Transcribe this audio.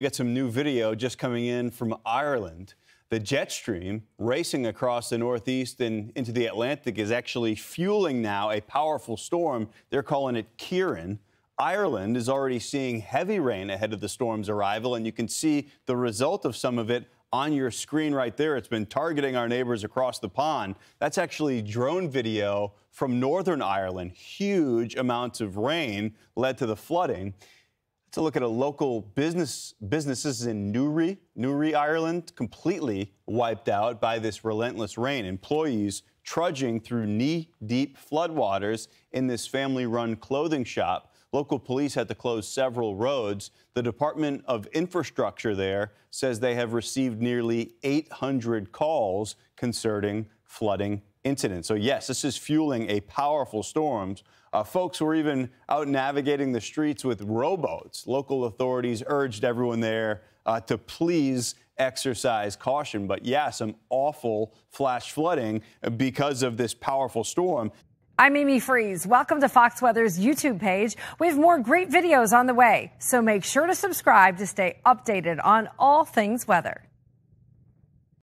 We got some new video just coming in from Ireland. The jet stream racing across the Northeast and into the Atlantic is actually fueling now a powerful storm. They're calling it Ciaran. Ireland is already seeing heavy rain ahead of the storm's arrival, and you can see the result of some of it on your screen right there. It's been targeting our neighbors across the pond. That's actually drone video from Northern Ireland. Huge amounts of rain led to the flooding. Let's look at a local business businesses in Newry, Newry, Ireland, completely wiped out by this relentless rain. Employees trudging through knee-deep floodwaters in this family-run clothing shop. Local police had to close several roads. The Department of Infrastructure there says they have received nearly 800 calls concerning flooding incidents. So, yes, this is fueling a powerful storm. Uh, folks were even out navigating the streets with rowboats. Local authorities urged everyone there uh, to please exercise caution. But yeah, some awful flash flooding because of this powerful storm. I'm Amy Freeze. Welcome to Fox Weather's YouTube page. We have more great videos on the way, so make sure to subscribe to stay updated on all things weather.